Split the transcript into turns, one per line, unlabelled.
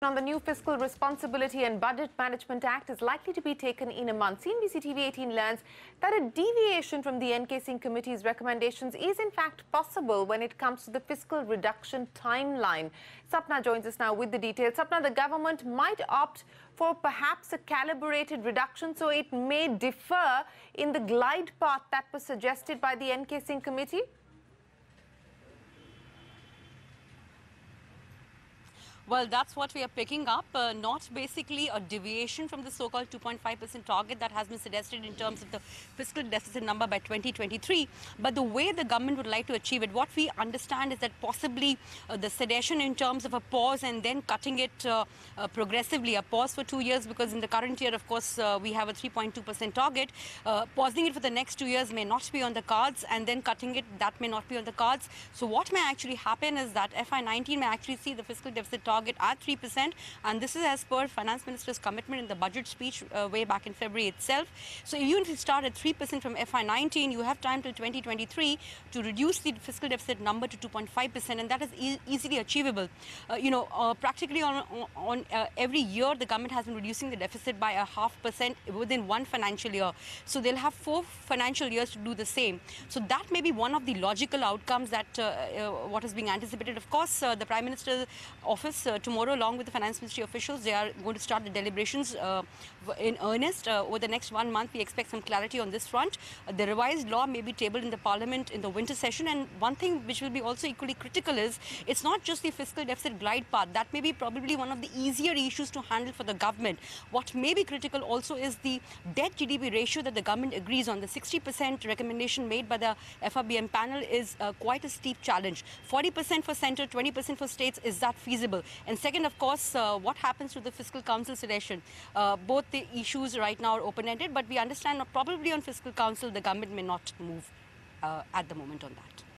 on the new Fiscal Responsibility and Budget Management Act is likely to be taken in a month. CNBC TV 18 learns that a deviation from the NK Singh Committee's recommendations is in fact possible when it comes to the fiscal reduction timeline. Sapna joins us now with the details. Sapna, the government might opt for perhaps a calibrated reduction, so it may differ in the glide path that was suggested by the NK Singh Committee.
Well, that's what we are picking up, uh, not basically a deviation from the so-called 2.5% target that has been suggested in terms of the fiscal deficit number by 2023, but the way the government would like to achieve it. What we understand is that possibly uh, the sedation in terms of a pause and then cutting it uh, uh progressively, a pause for two years, because in the current year, of course, uh, we have a 3.2% target. Uh, pausing it for the next two years may not be on the cards, and then cutting it, that may not be on the cards. So what may actually happen is that FY19 may actually see the fiscal deficit target target at 3%. And this is as per Finance Minister's commitment in the budget speech uh, way back in February itself. So even if you start at 3% from FY19, you have time till 2023 to reduce the fiscal deficit number to 2.5%. And that is e easily achievable. Uh, you know, uh, practically on, on uh, every year, the government has been reducing the deficit by a half percent within one financial year. So they'll have four financial years to do the same. So that may be one of the logical outcomes that uh, uh, what is being anticipated. Of course, the Prime Minister's office tomorrow, along with the Finance Ministry officials, they are going to start the deliberations uh, in earnest. Uh, over the next one month, we expect some clarity on this front. the revised law may be tabled in the Parliament in the winter session. And one thing which will be also equally critical is it's not just the fiscal deficit glide path. That may be probably one of the easier issues to handle for the government. What may be critical also is the debt GDP ratio that the government agrees on. The 60% recommendation made by the FRBM panel is uh, quite a steep challenge. 40% for centre, 20% for states. Is that feasible? And second, of course, uh, what happens to the fiscal council sedation? Uh, both the issues right now are open-ended, but we understand probably on fiscal council, the government may not move uh, at the moment on that.